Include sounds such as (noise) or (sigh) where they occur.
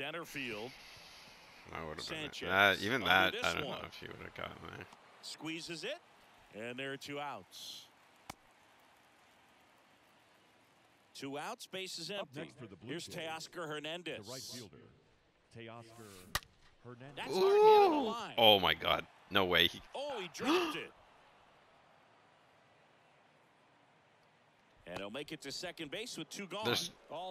center field. That would have been That, even that, I don't one. know if he would have gotten there. Squeezes it. And there are two outs. Two outs, bases empty. for the Blue Here's Teoscar Hernandez. The right fielder, Teoscar Hernandez. That's hard the line. Oh my god. No way. He, Oh, he dropped it. (gasps) And he'll make it to second base with two gone. There's- All